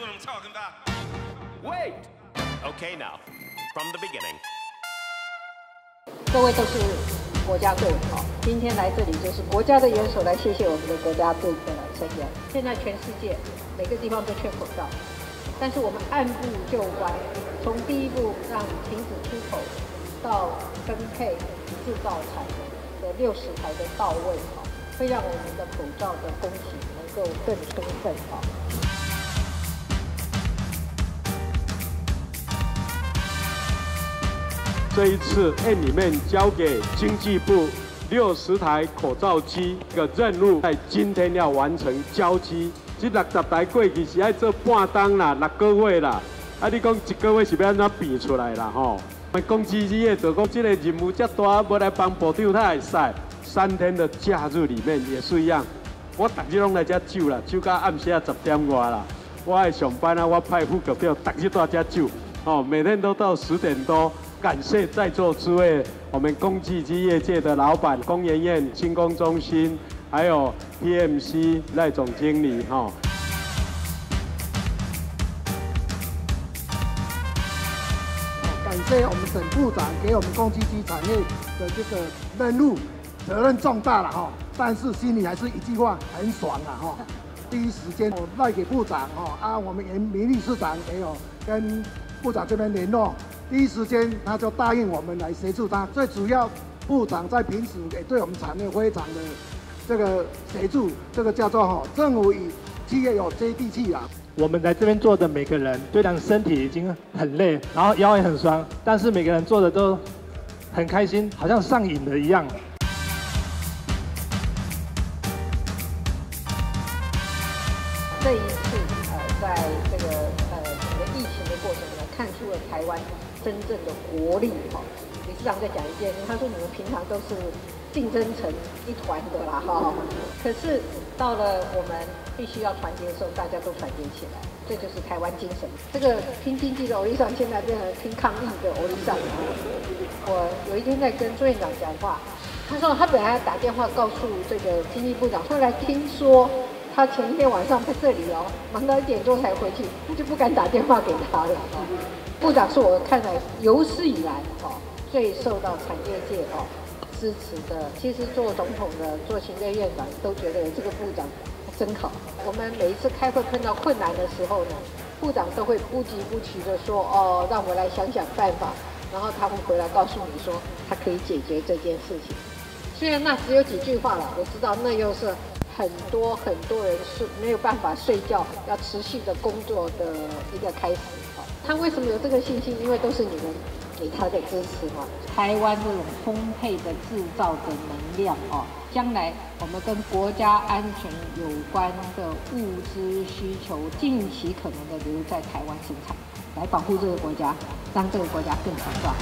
what I'm talking about. Wait! Okay, now, from the beginning. 各位都是国家队好，今天来这里就是国家的元首来谢谢我们的国家队的成员。现在全世界每个地方都缺口罩，但是我们按部就班，从第一步让停止出口，到分配制造产能的六十台的到位哈，会让我们的口罩的供给能够更充分哈。这一次案里面交给经济部六十台口罩机的任务，在今天要完成交机。这六十台过去是要做半当啦，六个月啦。啊，你讲一个月是要安怎比出来啦？吼，我们公司业就讲这个任务这大，要来帮部长他会使。三天的假日里面也是一样，我逐日拢来这酒啦，酒到暗时啊十点外啦。我爱上班啊，我派副股票，逐日都在酒，哦，每天都到十点多。感谢在座诸位，我们公积机业界的老板，工研院轻工中心，还有 PMC 赖总经理哈。感谢我们沈部长给我们公积金产业的这个任务，责任重大了哈，但是心里还是一句话，很爽啊哈。第一时间我赖给部长哈，啊，我们原名利市长也有跟部长这边联络。第一时间他就答应我们来协助他，最主要部长在平时也对我们产业非常的这个协助，这个叫做哈政府与企业有接地气啊。我们来这边做的每个人，虽然身体已经很累，然后腰也很酸，但是每个人做的都很开心，好像上瘾了一样。这一次呃，在这个疫情的过程呢，看出了台湾。真正的国力哈，理事长在讲一件事，他说你们平常都是竞争成一团的啦哈，可是到了我们必须要团结的时候，大家都团结起来，这就是台湾精神。这个拼经济的欧力上，现在变成拼抗疫的欧力上。我有一天在跟朱院长讲话，他说他本来要打电话告诉这个经济部长，后来听说他前一天晚上在这里哦，忙到一点钟才回去，他就不敢打电话给他了。部长是我看来有史以来哦最受到产业界哦支持的。其实做总统的、做行政院长都觉得这个部长真好。我们每一次开会碰到困难的时候呢，部长都会不急不徐的说：“哦，让我来想想办法。”然后他会回来告诉你说他可以解决这件事情。虽然那只有几句话了，我知道那又是很多很多人是没有办法睡觉，要持续的工作的一个开始。他为什么有这个信心？因为都是你们给他的支持嘛。台湾这种丰沛的制造的能量哦，将来我们跟国家安全有关的物资需求，尽其可能的留在台湾生产，来保护这个国家，让这个国家更强壮。